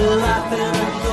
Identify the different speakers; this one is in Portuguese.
Speaker 1: Latina